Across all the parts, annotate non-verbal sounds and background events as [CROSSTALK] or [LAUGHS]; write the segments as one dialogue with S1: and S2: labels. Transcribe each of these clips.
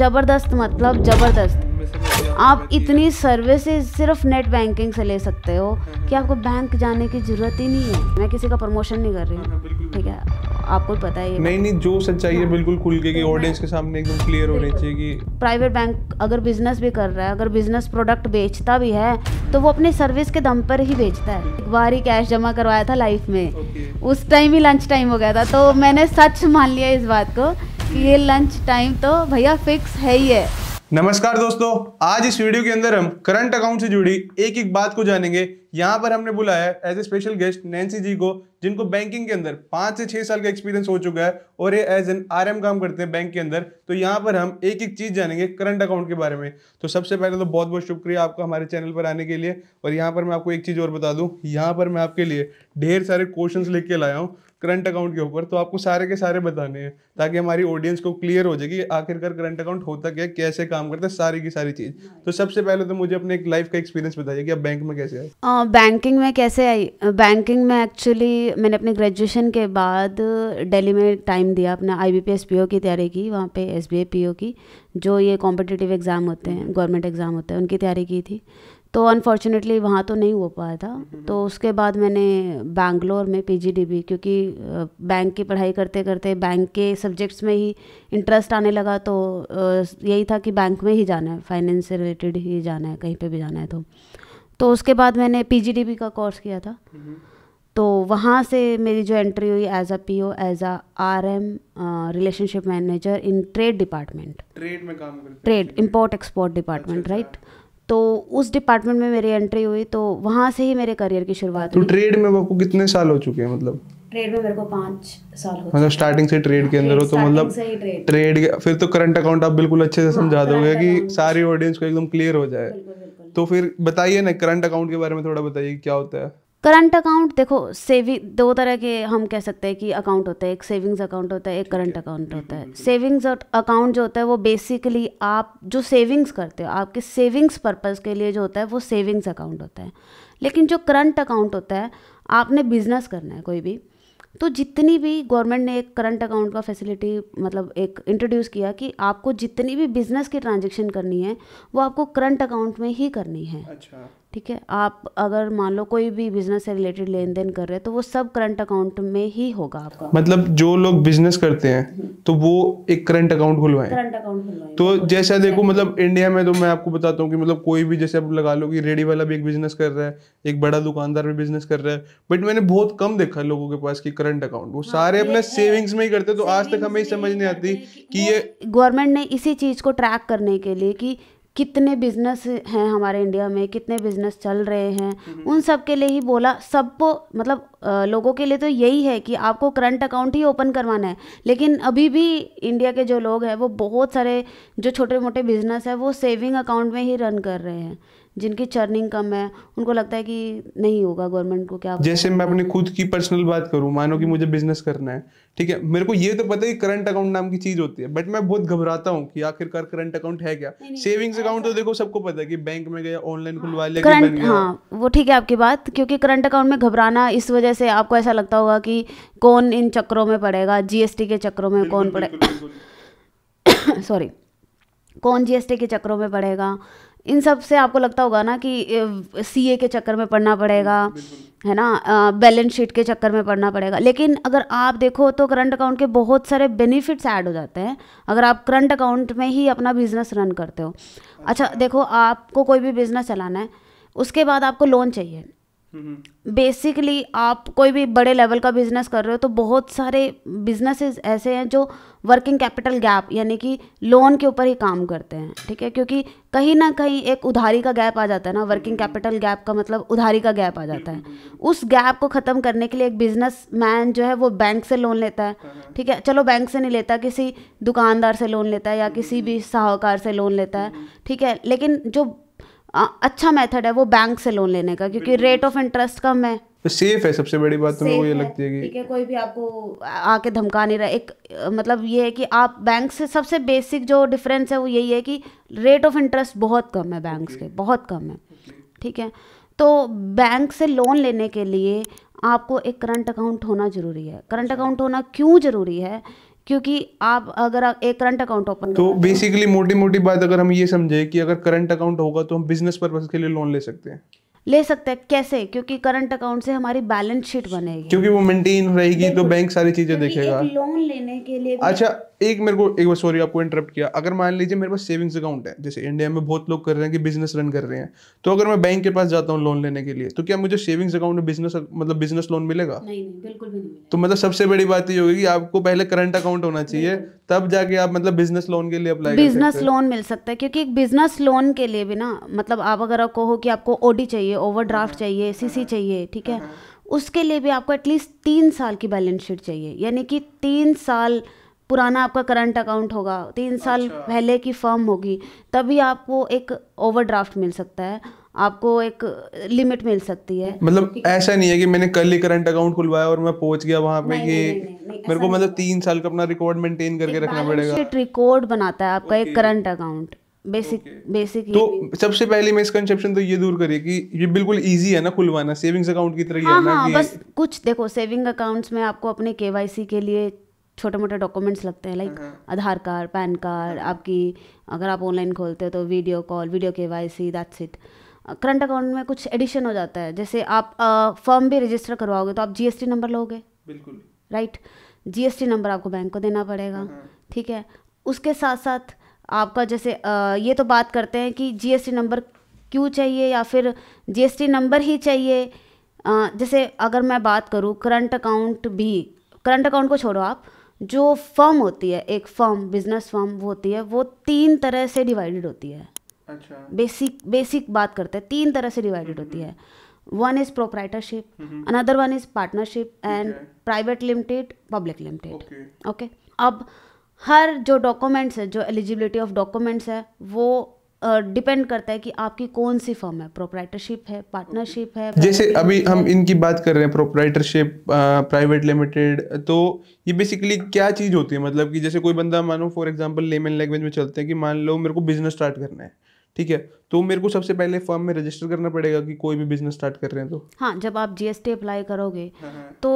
S1: ज़बरदस्त मतलब ज़बरदस्त। आप
S2: है।
S1: इतनी सर्विसेज़ सिर्फ़ नेट बैंकिंग से ले सकते हो कि आपको बैंक जाने की ज़रूरत ही नहीं है। मैं किसी का प्रमोशन नहीं कर रही
S2: हाँ,
S1: हूँ ठीक है? आपको पता है ये
S2: नहीं नहीं जो सच्चाई है बिल्कुल खुल के ऑडियंस के सामने एकदम क्लियर होनी चाहिए कि
S1: प्राइवेट बैंक अगर बिज़नेस भी कर रहा है अगर बिज़नेस प्रोडक्ट बेचता भी है तो वो अपनी सर्विस के दम पर ही बेचता है। एक बार ही कैश जमा करवाया था लाइफ में। उस टाइम ही लंच टाइम हो गया था तो मैंने सच मान लिया इस बात को ये लंच टाइम तो भैया फिक्स है ही है।
S2: नमस्कार दोस्तों, आज इस वीडियो के अंदर हम करंट अकाउंट से जुड़ी एक एक बात को जानेंगे यहाँ पर हमने बुलाया as a special guest Nancy ji को, जिनको बैंकिंग के अंदर पाँच से छह साल का एक्सपीरियंस हो चुका है, और ये एज एन आरएम काम करते हैं बैंक के अंदर तो यहाँ पर हम एक एक चीज़ जानेंगे करंट अकाउंट के बारे में। तो सबसे पहले तो बहुत बहुत शुक्रिया आपका हमारे चैनल पर आने के लिए, और यहाँ पर मैं आपको एक चीज़ और बता दूँ, यहाँ पर मैं आपके लिए ढेर सारे क्वेश्चन लेके लाया हूँ करंट अकाउंट के ऊपर तो आपको सारे के सारे बताने हैं, ताकि हमारी ऑडियंस को क्लियर हो जाए कि आखिरकार करंट अकाउंट होता क्या, कैसे काम करता है, सारी की सारी चीज़। तो सबसे पहले तो मुझे अपने एक लाइफ का एक्सपीरियंस बताइए कि आप बैंक में कैसे आए।
S1: बैंकिंग में कैसे आई? बैंकिंग में एक्चुअली मैंने अपने ग्रेजुएशन के बाद दिल्ली में टाइम दिया अपना I B P S P O की तैयारी की वहाँ पे S B I P O की जो ये कॉम्पिटिटिव एग्ज़ाम होते हैं गवर्नमेंट एग्ज़ाम होते हैं उनकी तैयारी की थी। तो अनफॉर्चुनेटली वहाँ तो नहीं हो पाया था। तो उसके बाद मैंने बैंगलोर में पी जी डी बी क्योंकि बैंक की पढ़ाई करते करते बैंक के सब्जेक्ट्स में ही इंटरेस्ट आने लगा तो यही था कि बैंक में ही जाना है फाइनेंस से रिलेटेड ही जाना है कहीं पे भी जाना है तो। तो उसके बाद मैंने पी जी डी बी का कोर्स किया था। तो वहाँ से मेरी जो एंट्री हुई as a P O as a R M relationship manager in trade department
S2: trade में काम करते
S1: trade import export department right तो उस डिपार्टमेंट में मेरी एंट्री हुई तो वहाँ से ही मेरे करियर की शुरुआत
S2: तो
S1: हुई।
S2: ट्रेड में आपको कितने साल हो चुके हैं मतलब?
S1: ट्रेड में मेरे को पाँच साल हो
S2: मतलब स्टार्टिंग से ट्रेड के अंदर हो तो मतलब
S1: ट्रेड
S2: ट्रेड फिर तो करंट अकाउंट आप बिल्कुल अच्छे से समझा दोगे कि सारी ऑडियंस को एकदम क्लियर हो जाए। तो फिर बताइए ना करंट अकाउंट के बारे में थोड़ा बताइए क्या होता है?
S1: करंट अकाउंट देखो सेविंग दो तरह के हम कह सकते हैं कि अकाउंट होता है। एक सेविंग्स अकाउंट होता है एक करंट अकाउंट होता है। सेविंग्स अकाउंट जो होता है वो बेसिकली आप जो सेविंग्स करते हो आपके सेविंग्स पर्पस के लिए जो होता है वो सेविंग्स अकाउंट होता है। लेकिन जो करंट अकाउंट होता है आपने बिज़नेस करना है कोई भी तो जितनी भी गवर्नमेंट ने एक करंट अकाउंट का फैसिलिटी मतलब एक इंट्रोड्यूस किया कि आपको जितनी भी बिज़नेस की ट्रांजेक्शन करनी है, वो आपको करंट अकाउंट में ही करनी है।
S2: अच्छा।
S1: ठीक है? आप अगर मान लो कोई भी बिज़नेस से रिलेटेड लेन देन कर रहे हैं तो वो सब करंट अकाउंट में ही होगा आपका।
S2: मतलब जो लोग बिज़नेस करते हैं तो वो एक करंट अकाउंट खुलवाएँ।
S1: करंट अकाउंट खुलवाएँगे
S2: तो जैसा देखो मतलब इंडिया में तो मैं आपको बताता हूँ कि मतलब कोई भी जैसे आप लगा लो कि रेडी वाला भी एक बिज़नेस कर रहा है एक बड़ा दुकानदार भी बिज़नेस कर रहा है बट मैंने बहुत कम देखा लोगों के पास की करंट अकाउंट वो सारे अपने सेविंग्स में ही करते तो आज तक हमें ही समझ नहीं आती कि ये
S1: गवर्नमेंट ने इसी चीज़ को ट्रैक करने के लिए कि कितने बिज़नेस हैं हमारे इंडिया में, कितने बिज़नेस चल रहे हैं, उन सब के लिए ही बोला, सबको मतलब लोगों के लिए तो यही है कि आपको करंट अकाउंट ही ओपन करवाना है। लेकिन अभी भी इंडिया के जो लोग हैं, वो बहुत सारे जो छोटे मोटे बिज़नेस है, वो सेविंग अकाउंट में ही रन कर रहे हैं। जिनकी चर्निंग कम है उनको लगता है कि नहीं होगा गवर्नमेंट को क्या
S2: जैसे मैं अपनी खुद की पर्सनल बात करूँ मानो कि मुझे बिज़नेस करना है ठीक है? मेरे को ये तो पता है कि करंट अकाउंट नाम की चीज़ होती है बट मैं बहुत घबराता हूँ कि आखिरकार करंट अकाउंट है क्या? सेविंग्स अकाउंट तो देखो सबको पता है कि बैंक में गया ऑनलाइन खुलवा लिया
S1: करंट हाँ वो ठीक है आपकी बात क्योंकि करंट अकाउंट में घबराना इस वजह से आपको ऐसा लगता होगा कि कौन इन चक्रों में पड़ेगा जीएसटी के चक्रों में कौन पड़े
S2: बिल्कुल, बिल्कुल। [COUGHS]
S1: सॉरी कौन जीएसटी के चक्रों में पड़ेगा? इन सबसे आपको लगता होगा ना कि सीए के चक्कर में पढ़ना पड़ेगा है ना? बैलेंस शीट के चक्कर में पढ़ना पड़ेगा। लेकिन अगर आप देखो तो करंट अकाउंट के बहुत सारे बेनिफिट्स ऐड हो जाते हैं अगर आप करंट अकाउंट में ही अपना बिज़नेस रन करते हो। अच्छा देखो आपको कोई भी बिज़नेस चलाना है उसके बाद आपको लोन चाहिए। बेसिकली आप कोई भी बड़े लेवल का बिज़नेस कर रहे हो तो बहुत सारे बिजनेसेस ऐसे हैं जो वर्किंग कैपिटल गैप यानी कि लोन के ऊपर ही काम करते हैं, ठीक है? क्योंकि कहीं ना कहीं एक उधारी का गैप आ जाता है ना वर्किंग कैपिटल गैप का मतलब उधारी का गैप आ जाता है। उस गैप को ख़त्म करने के लिए एक बिज़नेस मैन जो है, वो बैंक से लोन लेता है, ठीक है? चलो बैंक से नहीं लेता, किसी दुकानदार से लोन लेता है या किसी भी साहूकार से लोन लेता है, ठीक है? लेकिन जो अच्छा मेथड है वो बैंक से लोन लेने का क्योंकि रेट ऑफ़ इंटरेस्ट कम है।
S2: तो सेफ़ है सबसे बड़ी बात तो मेरे को ये
S1: है,
S2: लगती है कि
S1: ठीक है कोई भी आपको आके धमका नहीं रहा। एक मतलब ये है कि आप बैंक से सबसे बेसिक जो डिफरेंस है वो यही है कि रेट ऑफ़ इंटरेस्ट बहुत कम है बैंक्स के बहुत कम है। ठीक है? तो बैंक से लोन लेने के लिए आपको एक करंट अकाउंट होना ज़रूरी है। करंट अकाउंट होना क्यों ज़रूरी है? क्योंकि आप अगर एक करंट अकाउंट ओपन
S2: तो बेसिकली मोटी मोटी बात अगर हम ये समझे कि अगर करंट अकाउंट होगा तो हम बिज़नेस पर्पज के लिए लोन ले सकते हैं।
S1: ले सकते हैं। कैसे? क्योंकि करंट अकाउंट से हमारी बैलेंस शीट बनेगी।
S2: क्योंकि वो मेंटेन रहेगी तो बैंक सारी चीज़ें देखेगा।
S1: लोन लेने के लिए
S2: अच्छा एक मेरे को एक बार सॉरी आपको इंटरप्ट किया। अगर मान लीजिए मेरे पास सेविंग्स अकाउंट है जैसे इंडिया में बहुत लोग कर रहे हैं कि बिज़नेस रन कर रहे हैं तो अगर मैं बैंक के पास जाता हूँ लोन लेने के लिए तो क्या मुझे सेविंग्स अकाउंट में बिज़नेस मतलब बिज़नेस लोन मिलेगा?
S1: नहीं नहीं बिल्कुल भी नहीं
S2: तो मतलब सबसे बड़ी बात ये होगी कि आपको पहले करंट अकाउंट होना चाहिए तब जाके आप मतलब बिज़नेस लोन के लिए अप्लाई
S1: बिज़नेस लोन मिल सकता है क्योंकि एक बिज़नेस लोन के लिए भी ना मतलब आप अगर आप कहो कि आपको ओडी चाहिए ओवरड्राफ्ट चाहिए सीसी चाहिए ठीक है उसके लिए भी आपको एटलीस्ट तीन साल की बैलेंस शीट चाहिए। यानी कि तीन साल पुराना आपका करंट अकाउंट होगा तीन साल
S2: अच्छा।
S1: पहले की फर्म होगी तभी आपको एक ओवरड्राफ्ट मिल सकता है आपको एक लिमिट मिल सकती है।
S2: मतलब ऐसा नहीं है कि मैंने कल ही करंट अकाउंट खुलवाया और मैं पहुँच गया वहाँ पे कि मेरे को मतलब तीन साल का अपना रिकॉर्ड मेंटेन करके रखना पड़ेगा।
S1: शीट रिकॉर्ड बनाता है आपका एक करंट अकाउंट बेसिक बेसिक
S2: तो सबसे पहले मिसकंसेप्शन तो ये दूर करिए कि ये बिल्कुल इजी है ना खुलवाना सेविंग्स अकाउंट की तरह ही
S1: हाँ
S2: है ना
S1: हाँ बस कुछ देखो सेविंग अकाउंट्स में आपको अपने केवाईसी के लिए छोटे मोटे डॉक्यूमेंट्स लगते हैं लाइक
S2: हाँ,
S1: आधार कार्ड पैन कार्ड आपकी अगर आप ऑनलाइन खोलते हो तो video call video K Y C that's it current account में कुछ एडिशन हो जाता है जैसे आप फर्म भी रजिस्टर करवाओगे तो आप जीएसटी नंबर लोगे।
S2: बिल्कुल।
S1: राइट जीएसटी नंबर आपको बैंक को देना पड़ेगा ठीक है? उसके साथ साथ आपका जैसे अ, ये तो बात करते हैं कि जीएसटी नंबर क्यों चाहिए या फिर जीएसटी नंबर ही चाहिए? अ, जैसे अगर मैं बात करूँ करंट अकाउंट भी करंट अकाउंट को छोड़ो आप जो फर्म होती है एक फर्म बिज़नेस फर्म वो होती है वो तीन तरह से डिवाइडेड होती है।
S2: अच्छा।
S1: बेसिक बेसिक बात करते हैं तीन तरह से डिवाइडेड होती है। One is proprietorship another one is partnership and private limited public limited
S2: okay.
S1: Okay अब हर जो डॉक्यूमेंट्स है जो एलिजिबिलिटी ऑफ़ डॉक्यूमेंट्स है वो डिपेंड uh, करता है कि आपकी कौन सी फर्म है? प्रोपराइटरशिप है पार्टनरशिप है
S2: जैसे अभी हम इनकी बात कर रहे हैं प्रोप्राइटरशिप प्राइवेट लिमिटेड तो ये बेसिकली क्या चीज़ होती है? मतलब कि जैसे कोई बंदा मानो फॉर एग्जांपल लेमन लैंग्वेज में चलते हैं कि मान लो मेरे को बिज़नेस स्टार्ट करना है ठीक है? तो मेरे को सबसे पहले फॉर्म में रजिस्टर करना पड़ेगा कि कोई भी बिज़नेस स्टार्ट कर रहे हैं तो।
S1: हाँ जब आप जीएसटी अप्लाई करोगे तो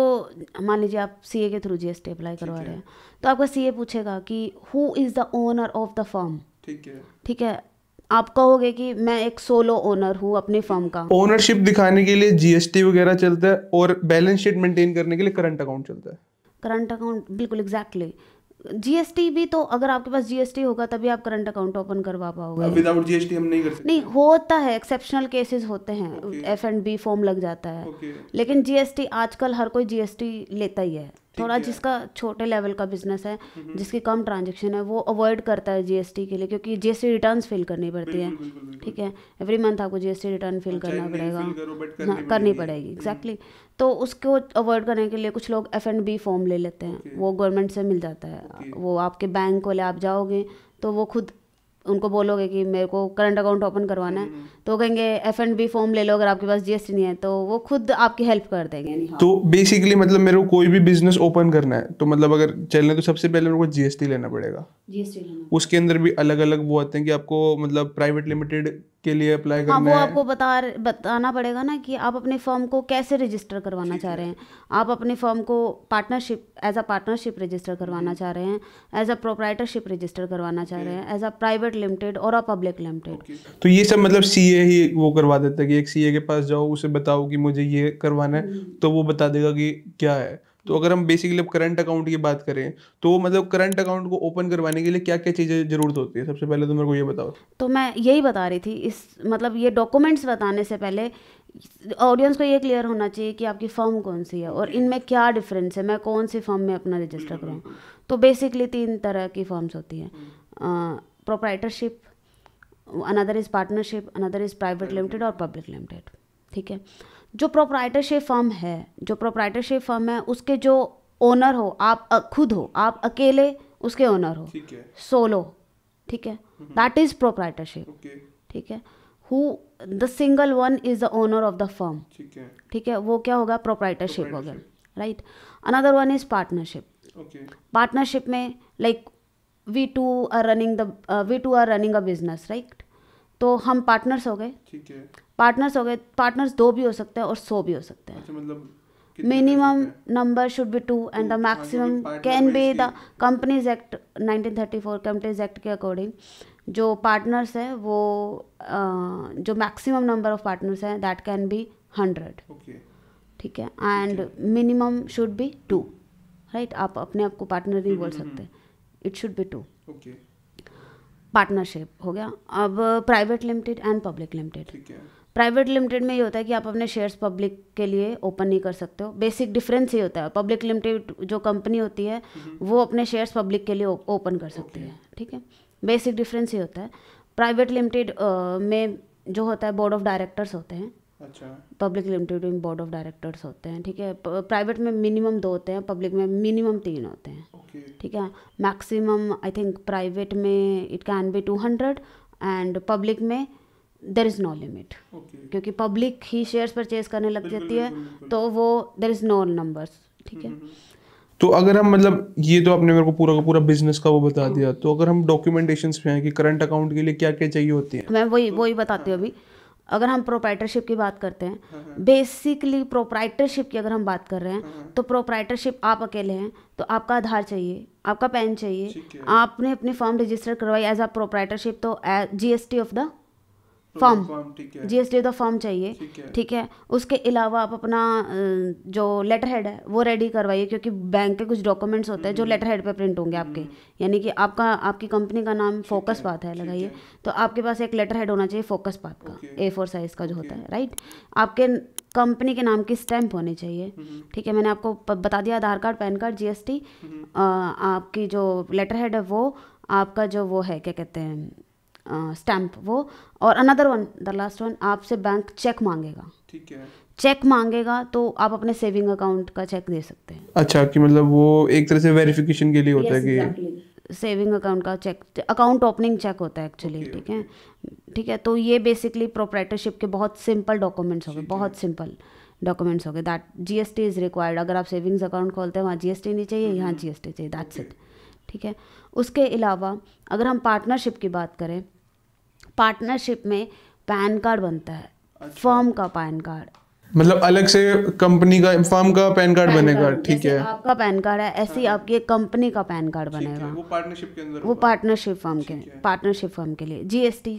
S1: मान लीजिए आप सीए के थ्रू जीएसटी अप्लाई करवा रहे हैं तो आपका सीए पूछेगा कि who is the owner of the firm
S2: ठीक है।
S1: ठीक है? आप कहोगे कि मैं एक सोलो ओनर हूँ अपनी फर्म का।
S2: ओनरशिप दिखाने के लिए जीएसटी वगैरह चलता है और बैलेंस शीट मेंटेन करने के लिए करंट अकाउंट चलता है।
S1: करंट अकाउंट बिल्कुल एग्जैक्टली जीएसटी भी तो अगर आपके पास जीएसटी होगा तभी आप करंट अकाउंट ओपन करवा पाओगे।
S2: विदाउट जीएसटी हम नहीं कर सकते।
S1: नहीं होता है एक्सेप्शनल केसेस होते हैं। एफ़ एंड बी फॉर्म लग जाता है।
S2: ओके
S1: लेकिन जीएसटी आजकल हर कोई जीएसटी लेता ही है। थोड़ा जिसका छोटे लेवल का बिज़नेस है जिसकी कम ट्रांजेक्शन है वो अवॉइड करता है जीएसटी के लिए क्योंकि जीएसटी रिटर्न्स फिल करनी पड़ती है। ठीक है? एवरी मंथ आपको जीएसटी रिटर्न फिल करना पड़ेगा। हाँ करनी पड़ेगी। एग्जैक्टली तो उसको अवॉइड करने के लिए कुछ लोग एफ़ एंड बी फॉर्म ले लेते हैं। वो गवर्नमेंट से मिल जाता है। वो आपके बैंक वाले आप जाओगे तो वो खुद उनको बोलोगे कि मेरे को करंट अकाउंट ओपन करवाना है। तो कहेंगे एफ़ एंड बी फॉर्म ले लो अगर आपके पास जीएसटी नहीं है तो वो खुद आपकी हेल्प कर देंगे।
S2: तो बेसिकली मतलब मेरे को कोई भी बिज़नेस ओपन करना है तो मतलब अगर चलने तो सबसे पहले मेरे को जीएसटी लेना पड़ेगा।
S1: जीएसटी
S2: उसके अंदर भी अलग अलग वो आते हैं कि आपको मतलब प्राइवेट लिमिटेड के लिए अप्लाई करना
S1: हाँ वो
S2: है।
S1: आपको बता बताना पड़ेगा ना कि आप अपने फर्म को कैसे रजिस्टर करवाना चाह रहे हैं। आप अपनी फर्म को partnership as a partnership register करवाना चाह रहे हैं। एज अ प्रोप्राइटरशिप रजिस्टर करवाना चाह रहे हैं। एज अ प्राइवेट लिमिटेड और अ पब्लिक लिमिटेड
S2: तो ये सब मतलब सीए ही वो करवा देता है कि एक सीए के पास जाओ उसे बताओ कि मुझे ये करवाना है तो वो बता देगा कि क्या है। तो अगर हम बेसिकली अब करंट अकाउंट की बात करें तो मतलब करंट अकाउंट को ओपन करवाने के लिए क्या क्या चीज़ें ज़रूरत होती है? सबसे पहले तो मेरे को ये बताओ।
S1: तो मैं यही बता रही थी, इस मतलब ये डॉक्यूमेंट्स बताने से पहले ऑडियंस को ये क्लियर होना चाहिए कि आपकी फर्म कौन सी है और इनमें क्या डिफरेंस है, मैं कौन सी फर्म में अपना रजिस्टर कराऊँ तो बेसिकली तीन तरह की फर्म्स होती हैं। Proprietorship another is partnership another is private limited और पब्लिक लिमिटेड ठीक है? जो प्रोप्राइटरशिप फर्म है जो प्रोप्राइटरशिप फर्म है उसके जो ओनर हो आप खुद हो आप अकेले उसके ओनर हो।
S2: ठीक है।
S1: सोलो ठीक है? दैट इज़ प्रोप्राइटरशिप ठीक है? Who the single one is the owner of the firm
S2: ठीक है।
S1: ठीक है? वो क्या होगा? प्रोप्राइटरशिप हो गया right another one is partnership partnership में like we two are running the we two are running a business right तो हम पार्टनर्स हो गए।
S2: ठीक है।
S1: पार्टनर्स हो गए पार्टनर्स दो भी हो सकते हैं और सौ भी हो सकते हैं।
S2: अच्छा मतलब
S1: minimum number should be two and the maximum
S2: partner
S1: can be
S2: based
S1: the companies act 1934 companies act के अकॉर्डिंग। जो पार्टनर्स है वो जो मैक्सिमम नंबर ऑफ़ पार्टनर्स हैं दैट कैन बी हंड्रेड ठीक है? And minimum should be two right आप अपने आप को पार्टनर नहीं बोल सकते। It should be two partnership हो गया। अब private limited and public limited
S2: ठीक है।
S1: प्राइवेट लिमिटेड में ये होता है कि आप अपने शेयर्स पब्लिक के लिए ओपन नहीं कर सकते हो। बेसिक डिफरेंस ये होता है। पब्लिक लिमिटेड जो कंपनी होती है वो अपने शेयर्स पब्लिक के लिए ओपन कर सकती है। ठीक है? बेसिक डिफरेंस ये होता है। प्राइवेट लिमिटेड में जो होता है बोर्ड ऑफ़ डायरेक्टर्स होते हैं।
S2: अच्छा।
S1: पब्लिक लिमिटेड में बोर्ड ऑफ़ डायरेक्टर्स होते हैं। ठीक है? प्राइवेट में मिनिमम दो होते हैं पब्लिक में मिनिमम तीन होते हैं। ठीक है? मैक्सिमम आई थिंक प्राइवेट में it can be two hundred and public में देर इज़ नो लिमिट क्योंकि पब्लिक ही शेयर्स परचेज करने लग जाती है। तो वो देर इज़ नो नंबर्स ठीक है?
S2: तो अगर हम मतलब ये तो आपने मेरे को पूरा का पूरा बिज़नेस का वो बता दिया तो अगर हम डॉक्यूमेंटेशन पे हैं कि करंट अकाउंट के लिए क्या क्या चाहिए होती है?
S1: मैं वही वही बताती हूँ अभी। अगर हम प्रोप्राइटरशिप की बात करते हैं बेसिकली प्रोप्राइटरशिप की अगर हम बात कर रहे हैं तो प्रोप्राइटरशिप आप अकेले हैं तो आपका आधार चाहिए आपका पैन चाहिए आपने अपनी फॉर्म रजिस्टर करवाई एज अ प्रोप्राइटरशिप तो GST of the firm. GST of the firm चाहिए
S2: ठीक है।
S1: है। उसके अलावा आप अपना जो लेटर हेड है वो रेडी करवाइए क्योंकि बैंक के कुछ डॉक्यूमेंट्स होते हैं जो लेटर हेड पे प्रिंट होंगे आपके। यानी कि आपका आपकी कंपनी का नाम फोकस पाथ है लगाइए। तो आपके पास एक लेटर हेड होना चाहिए फोकस पाथ का ए फोर साइज़ का जो होता है राइट आपके कंपनी के नाम की स्टैंप होनी चाहिए ठीक है। मैंने आपको बता दिया Aadhaar card PAN card GST आपकी जो लेटर हेड है वो आपका जो वो है क्या कहते हैं स्टैम्प वो। और another one the last one आपसे बैंक चेक मांगेगा।
S2: ठीक है।
S1: चेक मांगेगा तो आप अपने सेविंग अकाउंट का चेक दे सकते हैं।
S2: अच्छा कि मतलब वो एक तरह से वेरिफिकेशन के लिए होता yes, है कि
S1: सेविंग अकाउंट का चेक अकाउंट ओपनिंग चेक होता है एक्चुअली ठीक है? ठीक है तो ये बेसिकली प्रोप्राइटरशिप के बहुत सिंपल डॉक्यूमेंट्स हो गए बहुत सिंपल डॉक्यूमेंट्स हो गए। दैट जीएसटी इज़ रिक्वायर्ड अगर आप सेविंग्स अकाउंट खोलते हैं वहाँ जीएसटी नहीं चाहिए यहाँ जीएसटी चाहिए दैट्स इट ठीक है? उसके अलावा अगर हम पार्टनरशिप की बात करें पार्टनरशिप में पैन कार्ड बनता है फर्म का पैन कार्ड।
S2: मतलब अलग से कंपनी का फर्म का पैन कार्ड बनेगा ठीक है हाँ।
S1: आपका पैन कार्ड है ऐसे ही आपकी एक कंपनी का पैन कार्ड बनेगा।
S2: वो पार्टनरशिप के अंदर
S1: वो पार्टनरशिप फर्म के
S2: है।
S1: पार्टनरशिप फर्म के लिए। जीएसटी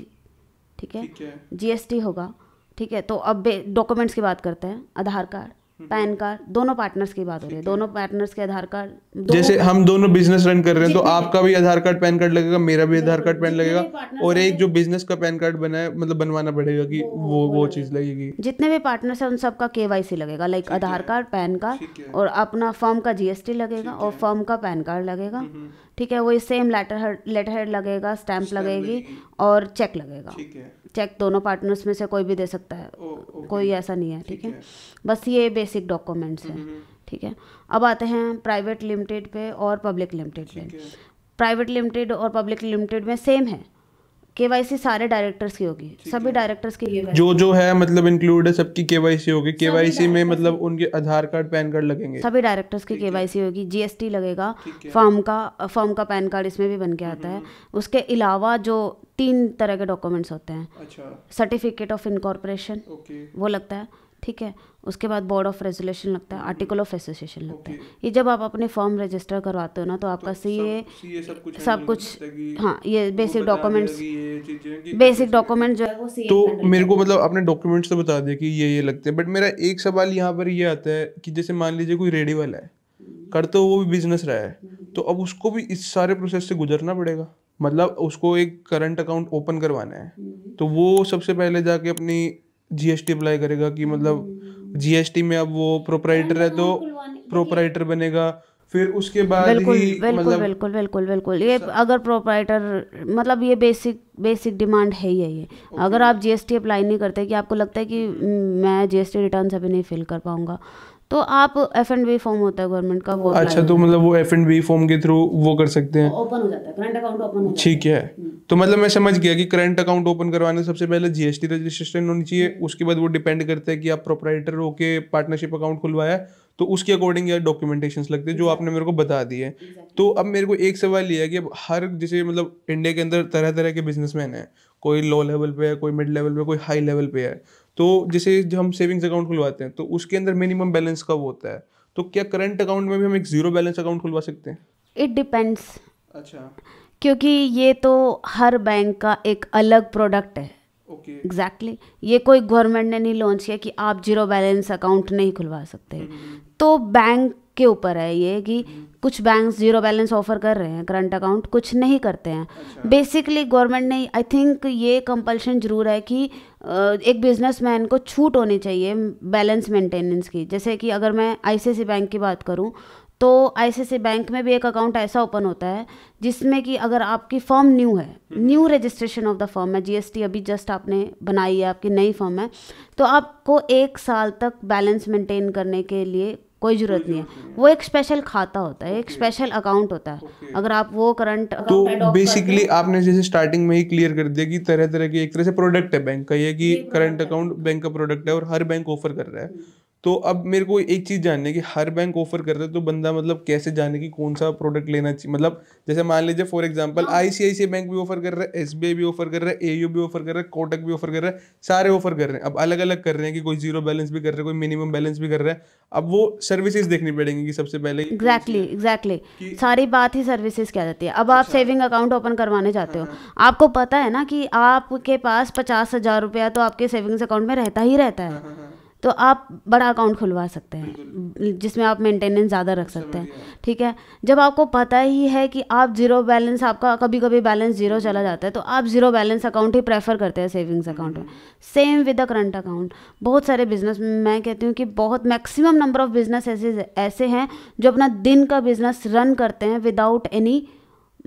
S1: ठीक है?
S2: है।
S1: जीएसटी होगा ठीक है? तो अब डॉक्यूमेंट्स की बात करते हैं आधार कार्ड। पैन कार्ड दोनों पार्टनर्स की बात हो रही है। दोनों पार्टनर्स के आधार कार्ड
S2: जैसे हम दोनों बिज़नेस रन कर रहे हैं तो आपका भी आधार कार्ड पैन कार्ड लगेगा मेरा भी आधार कार्ड पैन लगेगा। और एक जो बिज़नेस का पैन कार्ड बना है मतलब बनवाना पड़ेगा कि वो वो चीज़ लगेगी।
S1: जितने भी पार्टनर्स है उन सबका केवाईसी लगेगा like Aadhaar card PAN card और अपना फॉर्म का जीएसटी लगेगा और फॉर्म का पैन कार्ड लगेगा।
S2: हम्म।
S1: ठीक है वही सेम लेटर लेटर हेड लगेगा स्टैंप लगेगी और चेक लगेगा।
S2: ठीक है।
S1: चेक दोनों पार्टनर्स में से कोई भी दे सकता है।
S2: ओ।
S1: कोई ऐसा नहीं है ठीक है।
S2: है।
S1: बस ये बेसिक डॉक्यूमेंट्स हैं ठीक है? अब आते हैं प्राइवेट लिमिटेड पे और पब्लिक लिमिटेड पे। प्राइवेट लिमिटेड और पब्लिक लिमिटेड में सेम है? केवाईसी सारे डायरेक्टर्स की होगी सभी डायरेक्टर्स की
S2: जो जो है मतलब इंक्लूड है सबकी केवाईसी होगी। केवाईसी में मतलब उनके आधार कार्ड पैन कार्ड लगेंगे।
S1: सभी डायरेक्टर्स की केवाईसी होगी। जीएसटी लगेगा
S2: फॉर्म।
S1: फर्म का फॉर्म का पैन कार्ड इसमें भी बन के आता है। उसके अलावा जो तीन तरह के डॉक्यूमेंट्स होते हैं
S2: अच्छा।
S1: सर्टिफिकेट ऑफ़ इनकॉर्पोरेशन वो लगता है। ठीक है? उसके बाद बोर्ड ऑफ़ रेजोल्यूशन लगता है आर्टिकल ऑफ़ एसोसिएशन लगता है। ये जब आप अपनी फॉर्म रजिस्टर करवाते हो ना तो आपका सी ए
S2: सब कुछ
S1: सब कुछ हाँ ये बेसिक डॉक्यूमेंट्स बेसिक डॉक्यूमेंट जो है वो सी
S2: तो मेरे को मतलब आपने डॉक्यूमेंट्स तो बता दिया कि ये ये लगते हैं बट मेरा एक सवाल यहाँ पर ये आता है कि जैसे मान लीजिए कोई रेडी वाला है कर तो वो भी बिज़नेस रहा है तो अब उसको भी इस सारे प्रोसेस से गुजरना पड़ेगा? मतलब उसको एक करंट अकाउंट ओपन करवाना है तो वो सबसे पहले जाके अपनी जीएसटी अप्लाई करेगा कि मतलब जीएसटी में अब वो प्रोपराइटर है तो प्रोपराइटर बनेगा। फिर उसके बाद
S1: बिल्कुल
S2: ही
S1: बिल्कुल
S2: मतलब
S1: बिल्कुल बिल्कुल बिल्कुल। ये अगर प्रोपराइटर मतलब ये बेसिक बेसिक डिमांड है ही है ये। अगर आप जीएसटी अप्लाई नहीं करते कि आपको लगता है कि "हम्म, मैं जीएसटी रिटर्न अभी नहीं फिल कर पाऊँगा। तो आप एफ़ एंड बी फॉर्म होता है गवर्नमेंट का वो
S2: अच्छा तो मतलब वो एफ़ एंड बी फॉर्म के थ्रू वो कर सकते हैं।
S1: ओपन हो जाता है करंट अकाउंट ओपन हो
S2: ठीक है। तो मतलब मैं समझ गया कि करंट अकाउंट ओपन करवाने सबसे पहले जीएसटी रजिस्ट्रेशन होनी चाहिए उसके बाद वो डिपेंड करता है कि आप प्रोपराइटर होके पार्टनरशिप अकाउंट खुलवाया तो उसके अकॉर्डिंग यार डॉक्यूमेंटेशन लगते हैं जो आपने मेरे को बता दिए तो अब मेरे को एक सवाल ये है कि हर जैसे मतलब इंडिया के अंदर तरह तरह के बिजनेसमैन हैं कोई लो लेवल पे है कोई मिड लेवल पे कोई हाई लेवल पे है तो जैसे जब हम सेविंग्स अकाउंट खुलवाते हैं तो उसके अंदर मिनिमम बैलेंस कब होता है तो क्या करंट अकाउंट में भी हम एक ज़ीरो बैलेंस अकाउंट खुलवा सकते हैं
S1: इट डिपेंड्स
S2: अच्छा
S1: क्योंकि ये तो हर बैंक का एक अलग प्रोडक्ट है एग्जैक्टली okay. exactly. ये कोई गवर्नमेंट ने नहीं लॉन्च किया कि आप ज़ीरो बैलेंस अकाउंट नहीं खुलवा सकते mm-hmm. तो बैंक के ऊपर है ये कि कुछ बैंक्स ज़ीरो बैलेंस ऑफ़र कर रहे हैं करंट अकाउंट कुछ नहीं करते हैं। बेसिकली गवर्नमेंट ने आई थिंक ये कंपल्शन ज़रूर है कि एक बिजनेसमैन को छूट होनी चाहिए बैलेंस मेंटेनेंस की। जैसे कि अगर मैं आईसीआईसी बैंक की बात करूँ तो आईसीआईसी बैंक में भी एक अकाउंट ऐसा ओपन होता है जिसमें कि अगर आपकी फॉर्म न्यू है new registration of the form है जीएसटी अभी जस्ट आपने बनाई है आपकी नई फॉर्म है तो आपको एक साल तक बैलेंस मेंटेन करने के लिए कोई ज़रूरत नहीं है। वो एक स्पेशल खाता होता है एक स्पेशल अकाउंट होता है। अगर आप वो करंट
S2: तो बेसिकली आपने जैसे स्टार्टिंग में ही क्लियर कर दिया कि तरह तरह की एक तरह से प्रोडक्ट है बैंक का। ये कि करंट अकाउंट बैंक का प्रोडक्ट है और हर बैंक ऑफ़र कर रहा है। तो अब मेरे को एक चीज़ जाननी है कि हर बैंक ऑफ़र कर रहा है तो बंदा मतलब कैसे जाने की कौन सा प्रोडक्ट लेना चाहिए? मतलब जैसे मान लीजिए फॉर एग्जांपल आईसीआईसीआई बैंक भी ऑफ़र कर रहा है एसबीआई भी ऑफ़र कर रहा है एयू भी ऑफ़र कर रहा है कोटक भी ऑफ़र कर रहा है सारे ऑफ़र कर रहे हैं। अब अलग अलग कर रहे हैं कि कोई ज़ीरो बैलेंस भी कर रहा है कोई मिनिमम बैलेंस भी कर रहा है। अब वो सर्विसेज़ देखनी पड़ेंगी कि सबसे पहले
S1: एग्जैक्टली एग्जैक्टली सारी बात ही सर्विसेज़ क्या जाती है। अब आप सेविंग अकाउंट ओपन करवाने जाते हो। आपको पता है ना कि आपके पास पचास हज़ार रुपया तो आपके सेविंग्स अकाउंट में रहता ही रहता है। तो आप बड़ा अकाउंट खुलवा सकते हैं जिसमें आप मेंटेनेंस ज़्यादा रख सकते हैं ठीक है? जब आपको पता ही है कि आप ज़ीरो बैलेंस आपका कभी कभी बैलेंस ज़ीरो चला जाता है तो आप ज़ीरो बैलेंस अकाउंट ही प्रेफर करते हैं सेविंग्स अकाउंट में। Same with the current account बहुत सारे बिज़नेस मैं कहती हूँ कि बहुत मैक्सिमम नंबर ऑफ़ बिज़नेस ऐसे ऐसे हैं जो अपना दिन का बिज़नेस रन करते हैं विदाउट एनी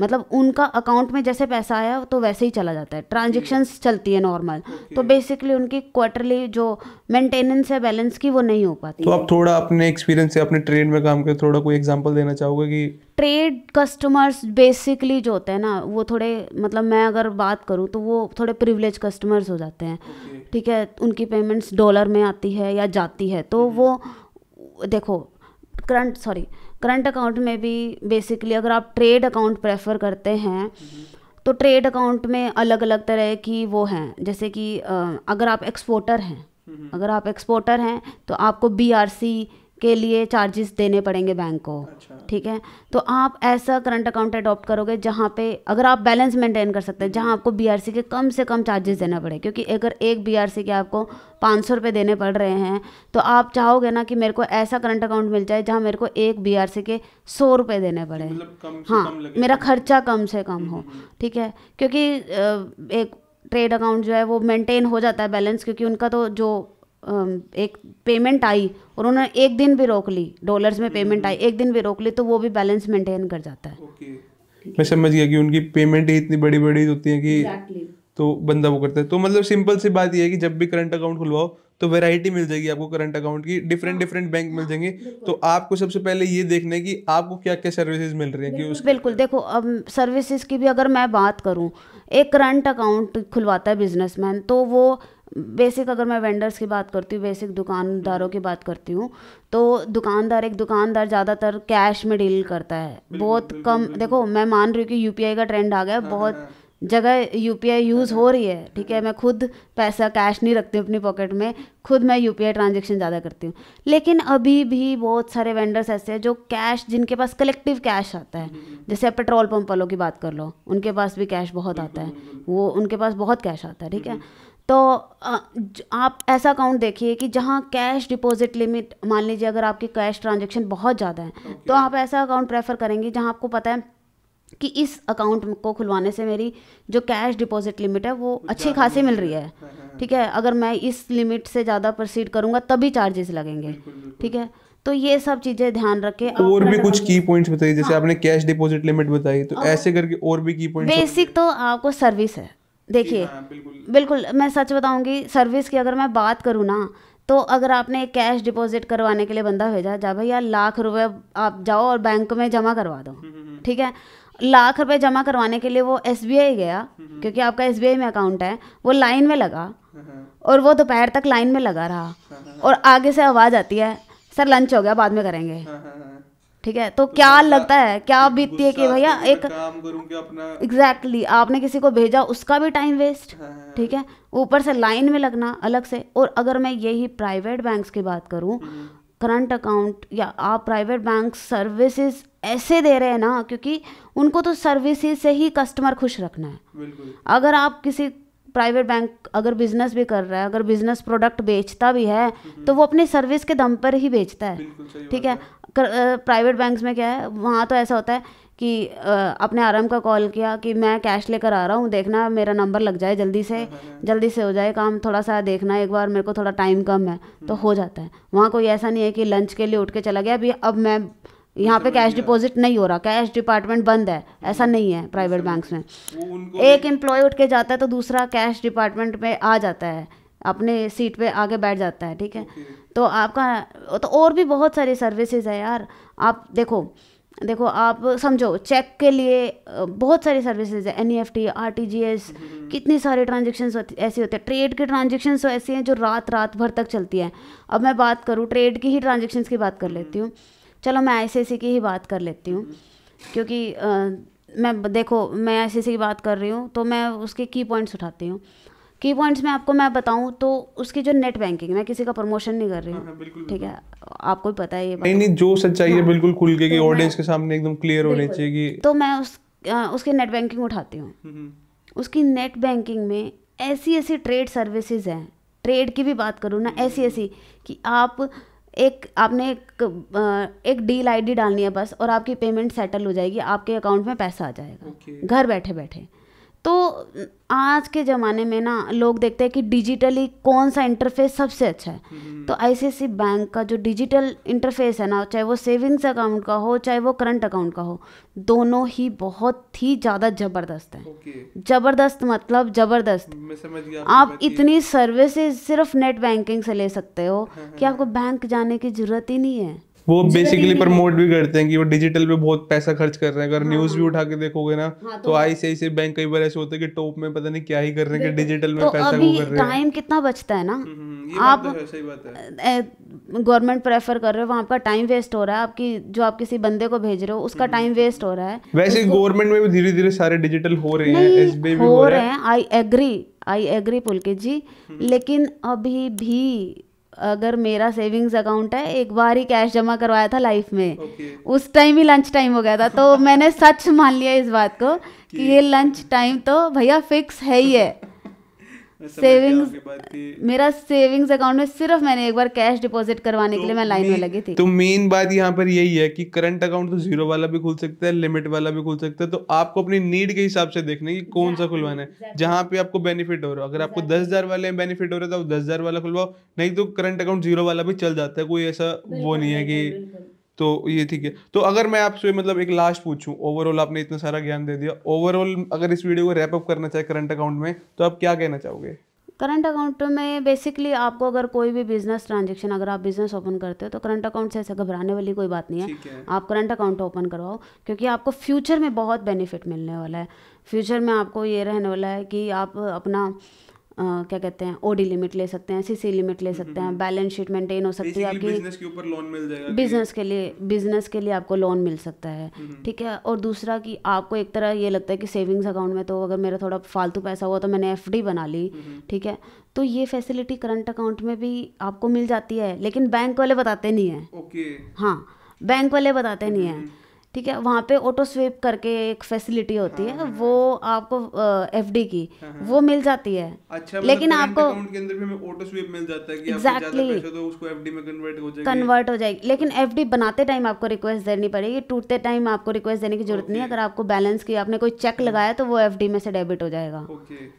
S1: मतलब उनका अकाउंट में जैसे पैसा आया तो वैसे ही चला जाता है। ट्रांजेक्शन्स चलती है नॉर्मल तो बेसिकली उनकी क्वार्टरली जो मेंटेनेंस है बैलेंस की वो नहीं हो पाती
S2: तो आप थोड़ा अपने एक्सपीरियंस से अपने ट्रेड में काम करके थोड़ा कोई एग्जांपल देना चाहोगे कि
S1: ट्रेड कस्टमर्स बेसिकली जो होते हैं ना वो थोड़े मतलब मैं अगर बात करूँ तो वो थोड़े प्रिविलेज कस्टमर्स हो जाते हैं। ठीक है? उनकी पेमेंट्स डॉलर में आती है या जाती है। तो वो देखो करंट सॉरी करंट अकाउंट में भी बेसिकली अगर आप ट्रेड अकाउंट प्रेफर करते हैं तो ट्रेड अकाउंट में अलग अलग तरह की वो हैं। जैसे कि अगर आप एक्सपोर्टर हैं अगर आप एक्सपोर्टर हैं तो आपको बीआरसी के लिए चार्जेस देने पड़ेंगे बैंक को ठीक है? तो आप ऐसा करंट अकाउंट अडॉप्ट करोगे जहाँ पे अगर आप बैलेंस मेंटेन कर सकते हैं जहाँ आपको बीआरसी के कम से कम चार्जेस देना पड़े क्योंकि अगर एक बीआरसी के आपको पाँच सौ रुपये देने पड़ रहे हैं तो आप चाहोगे ना कि मेरे को ऐसा करंट अकाउंट मिल जाए जहाँ मेरे को एक बीआरसी के सौ रुपये देने पड़े।
S2: मतलब
S1: हाँ मेरा खर्चा कम से कम हो ठीक है? क्योंकि एक ट्रेड अकाउंट जो है वो मेंटेन हो जाता है बैलेंस क्योंकि उनका तो जो एक पेमेंट आई और उन्होंने एक दिन भी रोक ली डॉलर्स में पेमेंट आई एक दिन भी रोक ली तो वो भी बैलेंस मेंटेन कर जाता है।
S2: ओके मैं समझ गया कि उनकी पेमेंट ही इतनी बड़ी बड़ी होती है कि तो बंदा वो करता है। तो मतलब सिंपल सी बात ये है कि जब भी करंट अकाउंट खुलवाओ तो वैरायटी मिल जाएगी आपको करंट अकाउंट की डिफरेंट डिफरेंट बैंक मिल जाएँगे। तो आपको सबसे पहले ये देखना है कि आपको क्या क्या सर्विसेज़ मिल रही हैं कि उस
S1: बिल्कुल। देखो अब सर्विसेज़ की भी अगर मैं बात करूँ एक करंट अकाउंट खुलवाता है बिजनेसमैन तो वो बेसिक अगर मैं वेंडर्स की बात करती हूँ बेसिक दुकानदारों की बात करती हूँ तो दुकानदार एक दुकानदार ज़्यादातर कैश में डील करता है। बहुत कम देखो मैं मान रही हूँ कि यूपीआई का ट्रेंड आ गया बहुत जगह यूपीआई यूज़ हो रही है ठीक है? मैं खुद पैसा कैश नहीं रखती हूँ अपनी पॉकेट में खुद मैं यूपीआई ट्रांजेक्शन ज़्यादा करती हूँ। लेकिन अभी भी बहुत सारे वेंडर्स ऐसे हैं जो कैश जिनके पास कलेक्टिव कैश आता है। जैसे आप पेट्रोल पंप वालों की बात कर लो उनके पास भी कैश बहुत आता है। वो उनके पास बहुत कैश आता है ठीक है? तो आप ऐसा अकाउंट देखिए कि जहाँ कैश डिपॉजिट लिमिट मान लीजिए अगर आपकी कैश ट्रांजेक्शन बहुत ज़्यादा है okay. तो आप ऐसा अकाउंट प्रेफर करेंगे जहाँ आपको पता है कि इस अकाउंट को खुलवाने से मेरी जो कैश डिपॉजिट लिमिट है वो अच्छी खासी मिल रही है। ठीक है? अगर मैं इस लिमिट से ज़्यादा प्रोसीड करूँगा तभी चार्जेस लगेंगे। ठीक है? तो ये सब चीज़ें ध्यान रखें।
S2: और भी कुछ की पॉइंट्स बताइए जैसे हाँ। आपने कैश डिपॉजिट लिमिट बताई तो ऐसे करके और भी की पॉइंट्स
S1: बेसिक तो आपको सर्विस है। देखिए
S2: बिल्कुल।
S1: बिल्कुल मैं सच बताऊँगी सर्विस की अगर मैं बात करूँ ना तो अगर आपने कैश डिपॉजिट करवाने के लिए बंदा भेजा जा भैया लाख रुपए आप जाओ और बैंक में जमा करवा दो ठीक है? लाख रुपए जमा करवाने के लिए वो एसबीआई गया क्योंकि आपका एसबीआई में अकाउंट है वो लाइन में लगा और वो दोपहर तक लाइन में लगा रहा और आगे से आवाज़ आती है सर लंच हो गया बाद में करेंगे। ठीक है? तो तो क्या लगता है क्या बीतती है कि भैया
S2: है
S1: एक
S2: काम करूँगी अपना
S1: एग्जैक्टली exactly, आपने किसी को भेजा उसका भी टाइम वेस्ट
S2: हाँ, हाँ,
S1: ठीक है? ऊपर से लाइन में लगना अलग से। और अगर मैं यही प्राइवेट बैंक्स की बात करूँ
S2: हम्म,
S1: करंट अकाउंट या आप प्राइवेट बैंक सर्विसेज़ ऐसे दे रहे हैं ना क्योंकि उनको तो सर्विसेज़ से ही कस्टमर खुश रखना है। अगर आप किसी प्राइवेट बैंक अगर बिज़नेस भी कर रहा है अगर बिज़नेस प्रोडक्ट बेचता भी है तो वो अपनी सर्विस के दम पर ही बेचता है। ठीक है? प्राइवेट बैंक्स में क्या है वहाँ तो ऐसा होता है कि अपने आराम का कॉल किया कि मैं कैश लेकर आ रहा हूँ देखना मेरा नंबर लग जाए जल्दी से जल्दी से हो जाए काम थोड़ा सा देखना एक बार मेरे को थोड़ा टाइम कम है तो हो जाता है। वहाँ कोई ऐसा नहीं है कि लंच के लिए उठ के चला गया अभी अब मैं यहाँ पे कैश डिपॉजिट नहीं हो रहा कैश डिपार्टमेंट बंद है ऐसा नहीं है प्राइवेट बैंक्स में। एक एम्प्लॉय उठ के जाता है तो दूसरा कैश डिपार्टमेंट में आ जाता है अपने सीट पे आगे बैठ जाता है ठीक है? तो आपका तो और भी बहुत सारी सर्विसेज़ है यार। आप देखो देखो आप समझो चेक के लिए बहुत सारी सर्विसेज़ है N E F T R T G S कितनी सारी ट्रांजेक्शन ऐसी होती है। ट्रेड की ट्रांजेक्शन तो ऐसी हैं जो रात रात भर तक चलती हैं। अब मैं बात करूँ ट्रेड की ही ट्रांजेक्शन की बात कर लेती हूँ। चलो मैं आई की ही बात कर लेती हूँ। क्योंकि अ, मैं देखो मैं आई की बात कर रही हूँ तो मैं उसके की पॉइंट्स उठाती हूँ। की पॉइंट्स में आपको मैं बताऊँ तो उसकी जो नेट बैंकिंग मैं किसी का प्रमोशन नहीं कर रही
S2: हाँ, हाँ,
S1: हूँ ठीक है? आपको भी पता है ये
S2: नहीं नहीं जो सच्चाई है बिल्कुल खुल के कि
S1: तो
S2: ऑडियंस के सामने एकदम क्लियर होनी। चाहिए कि
S1: तो मैं उस उसकी नेट बैंकिंग उठाती हूँ।
S2: हम्म,
S1: उसकी नेट बैंकिंग में ऐसी ऐसी ट्रेड सर्विसेज़ हैं। ट्रेड की भी बात करूँ ना ऐसी ऐसी कि आप एक आपने एक एक डील आईडी डालनी है बस और आपकी पेमेंट सेटल हो जाएगी आपके अकाउंट में पैसा आ जाएगा
S2: okay.
S1: घर बैठे बैठे तो आज के ज़माने में ना लोग देखते हैं कि डिजिटली कौन सा इंटरफेस सबसे अच्छा है। तो आईसीआईसी बैंक का जो डिजिटल इंटरफेस है ना चाहे वो सेविंग्स अकाउंट का हो चाहे वो करंट अकाउंट का हो दोनों ही बहुत ही ज़्यादा ज़बरदस्त है। ज़बरदस्त मतलब ज़बरदस्त। आप इतनी सर्विसेज़ सिर्फ़ नेट बैंकिंग से ले सकते हो कि आपको बैंक जाने की ज़रूरत ही नहीं है।
S2: वो बेसिकली प्रमोट भी करते हैं कि वो डिजिटल पे बहुत पैसा खर्च कर रहे हैं। अगर न्यूज़ भी उठा के देखोगे ना तो आईसीआईसी बैंक कई बार ऐसे होता है कि टॉप में पता नहीं क्या ही कर रहे हैं कि डिजिटल में
S1: तो
S2: पैसा
S1: अभी
S2: कर रहे हैं।
S1: टाइम कितना बचता है ना?
S2: हम्म,
S1: आप
S2: बात तो है है।
S1: गवर्नमेंट प्रेफर कर रहे हो वहाँ पर टाइम वेस्ट हो रहा है। आपकी जो आप किसी बंदे को भेज रहे हो उसका टाइम वेस्ट हो रहा है।
S2: वैसे गवर्नमेंट में भी धीरे धीरे सारे डिजिटल हो रहे हैं भी
S1: हो
S2: हो
S1: रहे
S2: हैं।
S1: I agree I agree Pulkit ji. लेकिन अभी भी अगर मेरा सेविंग्स अकाउंट है एक बार ही कैश जमा करवाया था लाइफ में।
S2: Okay.
S1: उस टाइम ही लंच टाइम हो गया था। तो [LAUGHS] मैंने सच मान लिया इस बात को कि ये लंच टाइम तो भैया फिक्स है ही है। सेविंग्स मेरा सेविंग्स अकाउंट में सिर्फ़ मैंने एक बार कैश डिपॉजिट करवाने के लिए मैं लाइन में लगी थी।
S2: तो मेन बात यहाँ पर यही है कि करंट अकाउंट तो ज़ीरो वाला भी खुल सकता है लिमिट वाला भी खुल सकता है। तो आपको अपनी नीड के हिसाब से देखना है कि कौन सा खुलवाना है। जहाँ पे आपको बेनिफिट हो रहा है। अगर आपको दस हज़ार वाले में बेनिफिट हो रहा है तो आप दस हज़ार वाला खुलवाओ। नहीं तो करंट अकाउंट ज़ीरो वाला भी चल जाता है। कोई ऐसा वो नहीं है कि तो ये ठीक है। तो अगर मैं आपसे मतलब एक लास्ट पूछूँ ओवरऑल आपने इतना सारा ज्ञान दे दिया ओवरऑल अगर इस वीडियो को रैप अप करना चाहे करंट अकाउंट में तो आप क्या कहना चाहोगे?
S1: करंट अकाउंट में बेसिकली आपको अगर कोई भी बिज़नेस ट्रांजेक्शन अगर आप बिज़नेस ओपन करते हो तो करंट अकाउंट से ऐसे घबराने वाली कोई बात नहीं है।
S2: है।
S1: आप करंट अकाउंट ओपन करवाओ क्योंकि आपको फ्यूचर में बहुत बेनिफिट मिलने वाला है। फ्यूचर में आपको ये रहने वाला है कि आप अपना क्या कहते हैं ओडी लिमिट ले सकते हैं सीसी लिमिट ले सकते हैं बैलेंस शीट मेंटेन हो सकती है आपकी।
S2: बिज़नेस के ऊपर लोन मिल जाएगा
S1: बिज़नेस के लिए बिज़नेस के लिए आपको लोन मिल सकता है ठीक है? और दूसरा कि आपको एक तरह ये लगता है कि सेविंग्स अकाउंट में तो अगर मेरा थोड़ा फालतू पैसा हुआ तो मैंने एफडी बना ली ठीक है? तो ये फैसिलिटी करंट अकाउंट में भी आपको मिल जाती है लेकिन बैंक वाले बताते नहीं है।
S2: ओके
S1: हाँ बैंक वाले बताते नहीं हैं। ठीक है? वहाँ पे ऑटो स्वीप करके एक फैसिलिटी होती हाँ, है हाँ, वो आपको एफडी की हाँ, वो मिल जाती है।
S2: अच्छा
S1: लेकिन आपको
S2: अकाउंट के अंदर भी हमें ऑटो स्वीप मिल जाता है कि आपको ज़्यादा
S1: Exactly.
S2: तो उसको एफडी में कन्वर्ट हो जाएगा।
S1: कन्वर्ट हो जाएगी। लेकिन एफडी बनाते टाइम आपको रिक्वेस्ट देनी पड़ेगी। टूटते टाइम आपको रिक्वेस्ट देने की ज़रूरत नहीं है। अगर आपको बैलेंस की आपने कोई चेक लगाया तो वो एफडी में से डेबिट हो जाएगा।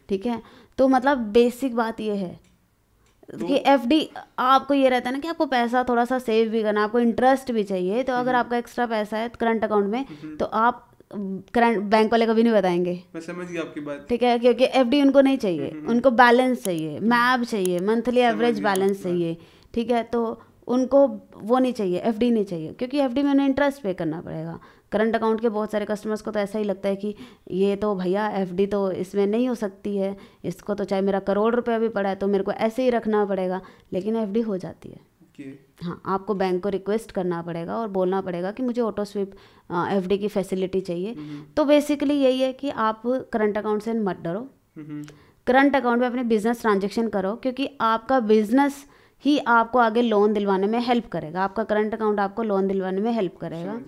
S1: ठीक है? तो मतलब बेसिक बात ये है। कि एफडी आपको ये रहता है ना कि आपको पैसा थोड़ा सा सेव भी करना आपको इंटरेस्ट भी चाहिए तो अगर आपका एक्स्ट्रा पैसा है करंट अकाउंट में तो आप करंट बैंक वाले कभी नहीं बताएँगे।
S2: मैं समझ गया आपकी बात।
S1: ठीक है? क्योंकि एफडी उनको नहीं चाहिए। उनको बैलेंस चाहिए मैब चाहिए मंथली एवरेज बैलेंस चाहिए ठीक है? तो उनको वो नहीं चाहिए एफडी नहीं चाहिए क्योंकि एफडी में उन्हें इंटरेस्ट पे करना पड़ेगा। करंट अकाउंट के बहुत सारे कस्टमर्स को तो ऐसा ही लगता है कि ये तो भैया एफडी तो इसमें नहीं हो सकती है इसको तो चाहे मेरा करोड़ रुपया भी पड़ा है तो मेरे को ऐसे ही रखना पड़ेगा लेकिन एफडी हो जाती है। हाँ आपको बैंक को रिक्वेस्ट करना पड़ेगा और बोलना पड़ेगा कि मुझे ऑटो स्विप एफडी की फैसिलिटी चाहिए। तो बेसिकली यही है कि आप करंट अकाउंट से मत डरो। करंट अकाउंट में अपने बिज़नेस ट्रांजेक्शन करो क्योंकि आपका बिज़नेस ही आपको आगे लोन दिलवाने में हेल्प करेगा। आपका करंट अकाउंट आपको लोन दिलवाने में हेल्प करेगा।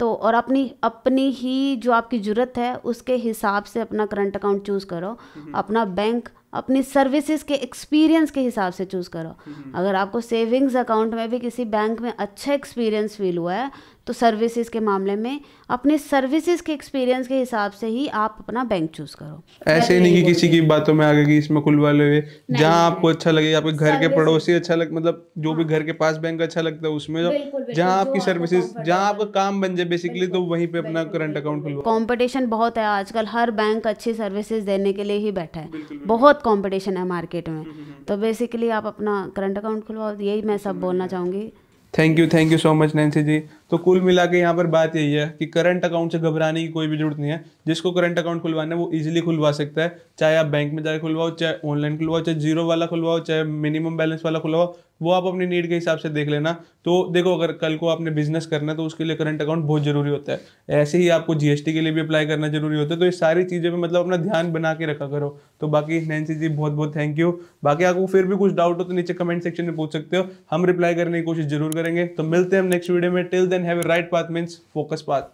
S1: तो और अपनी अपनी ही जो आपकी ज़रूरत है उसके हिसाब से अपना करंट अकाउंट चूज़ करो। अपना बैंक अपनी सर्विसेज़ के एक्सपीरियंस के हिसाब से चूज़ करो। अगर आपको सेविंग्स अकाउंट में भी किसी बैंक में अच्छा एक्सपीरियंस फील हुआ है तो सर्विसेज़ के मामले में अपने सर्विसेज़ के एक्सपीरियंस के हिसाब से ही आप अपना बैंक चूज़ करो।
S2: ऐसे नहीं कि किसी की बातों में आगे कि इसमें खुलवा ले जहाँ आपको अच्छा लगे आपके घर के पड़ोसी अच्छा लगे मतलब जो भी हाँ। घर के पास बैंक अच्छा लगता है उसमें जहाँ आपकी सर्विसेज़ जहाँ आपका काम बन जाए बेसिकली तो वहीं पे अपना करंट अकाउंट खुलवा
S1: कॉम्पिटिशन बहुत है आजकल हर बैंक अच्छी सर्विसेज़ देने के लिए ही बैठा है। बहुत कॉम्पिटिशन है मार्केट में। हम्म, हम्म, हम्म। तो बेसिकली आप अपना करंट अकाउंट खुलवाओ यही मैं सब बोलना चाहूँगी।
S2: Thank you thank you so much Nancy ji. तो कुल मिला के यहाँ पर बात यही है कि करंट अकाउंट से घबराने की कोई भी ज़रूरत नहीं है। जिसको करंट अकाउंट खुलवाना है, वो इजीली खुलवा सकता है। चाहे आप बैंक में जाकर खुलवाओ, चाहे ऑनलाइन खुलवाओ, चाहे ज़ीरो वाला खुलवाओ, चाहे मिनिमम बैलेंस वाला खुलवाओ, वो आप अपनी नीड के हिसाब से देख लेना। तो देखो, अगर कल को आपने बिज़नेस करना है तो उसके लिए करंट अकाउंट बहुत ज़रूरी होता है। ऐसे ही आपको जीएसटी के लिए भी अप्लाई करना ज़रूरी होता है। तो ये सारी चीज़ें पे मतलब अपना ध्यान बना के रखा करो। तो बाकी नैन्सी जी बहुत बहुत थैंक यू बाकी आपको फिर भी कुछ डाउट हो तो नीचे कमेंट सेक्शन में पूछ सकते हो। हम रिप्लाई करने की कोशिश ज़रूर करेंगे। तो मिलते हैं हम नेक्स्ट वीडियो में। Till then then have a right path means focus path.